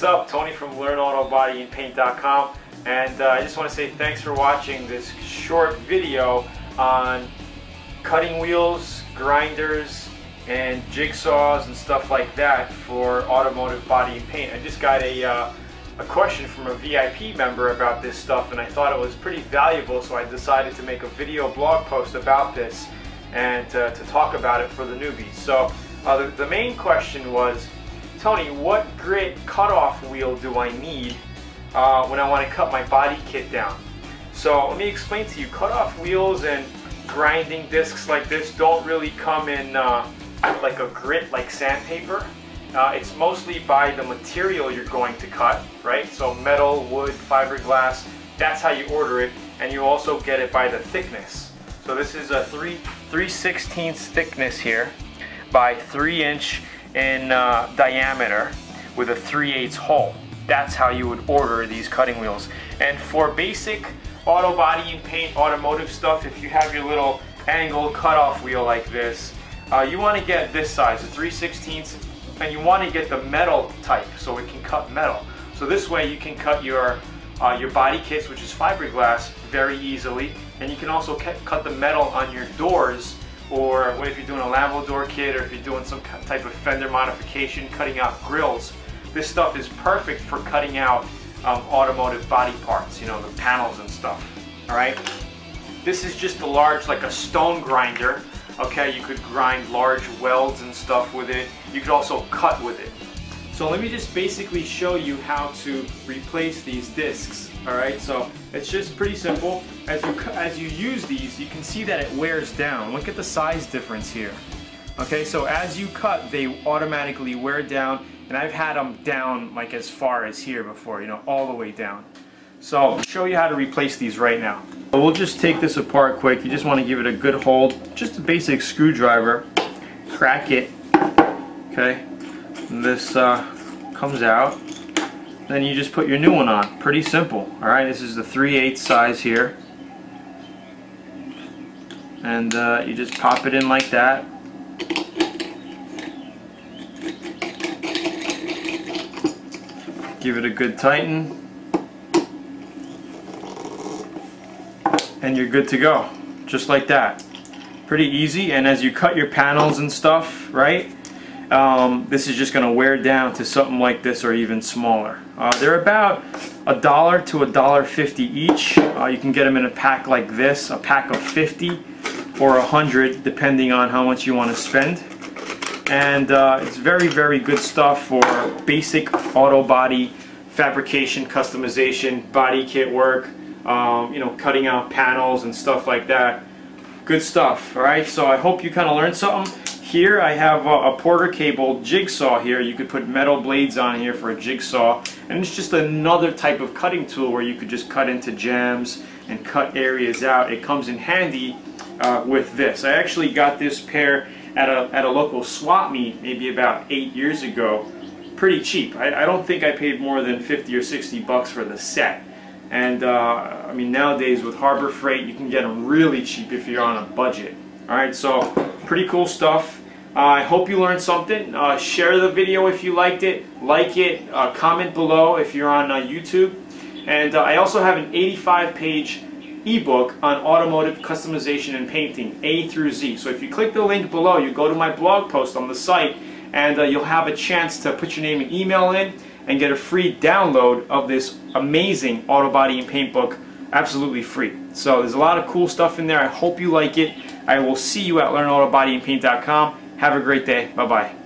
What's up? Tony from LearnAutoBodyAndPaint.com and uh, I just want to say thanks for watching this short video on cutting wheels, grinders, and jigsaws and stuff like that for automotive body and paint. I just got a, uh, a question from a VIP member about this stuff and I thought it was pretty valuable so I decided to make a video blog post about this and uh, to talk about it for the newbies. So uh, the, the main question was, Tony, what grit cutoff wheel do I need uh, when I want to cut my body kit down? So let me explain to you, cutoff wheels and grinding discs like this don't really come in uh, like a grit like sandpaper. Uh, it's mostly by the material you're going to cut, right? So metal, wood, fiberglass, that's how you order it. And you also get it by the thickness. So this is a 3, 3 16 thickness here by 3 inch in uh, diameter with a 3 8 hole. That's how you would order these cutting wheels. And for basic auto body and paint automotive stuff, if you have your little angled cutoff wheel like this, uh, you want to get this size, a 3 16 and you want to get the metal type so it can cut metal. So this way you can cut your uh, your body kits, which is fiberglass, very easily. And you can also cut the metal on your doors or if you're doing a Lambo door kit or if you're doing some type of fender modification, cutting out grills. This stuff is perfect for cutting out um, automotive body parts, you know, the panels and stuff, all right? This is just a large, like a stone grinder, okay? You could grind large welds and stuff with it. You could also cut with it. So let me just basically show you how to replace these discs. All right, so it's just pretty simple. As you as you use these, you can see that it wears down. Look at the size difference here. Okay, so as you cut, they automatically wear down, and I've had them down like as far as here before, you know, all the way down. So I'll show you how to replace these right now. We'll just take this apart quick. You just want to give it a good hold. Just a basic screwdriver. Crack it. Okay. This uh, comes out then you just put your new one on. Pretty simple. Alright, this is the 3 8 size here. And uh, you just pop it in like that. Give it a good tighten. And you're good to go. Just like that. Pretty easy, and as you cut your panels and stuff, right? Um, this is just going to wear down to something like this or even smaller. Uh, they're about a dollar to a dollar fifty each. Uh, you can get them in a pack like this, a pack of 50 or a hundred depending on how much you want to spend. And uh, it's very, very good stuff for basic auto body fabrication, customization, body kit work, um, you know, cutting out panels and stuff like that. Good stuff, alright? So I hope you kind of learned something. Here I have a, a, Porter cable jigsaw here. You could put metal blades on here for a jigsaw. And it's just another type of cutting tool where you could just cut into gems and cut areas out. It comes in handy uh, with this. I actually got this pair at a, at a local swap meet maybe about eight years ago. Pretty cheap. I, I don't think I paid more than 50 or 60 bucks for the set. And uh, I mean nowadays with Harbor Freight you can get them really cheap if you're on a budget. Alright, so pretty cool stuff. Uh, I hope you learned something. Uh, share the video if you liked it. Like it. Uh, comment below if you're on uh, YouTube. And uh, I also have an 85 page ebook on automotive customization and painting, A through Z. So if you click the link below, you go to my blog post on the site and uh, you'll have a chance to put your name and email in and get a free download of this amazing auto body and paint book absolutely free. So there's a lot of cool stuff in there. I hope you like it. I will see you at learnautobodyandpaint.com. Have a great day. Bye-bye.